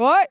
What?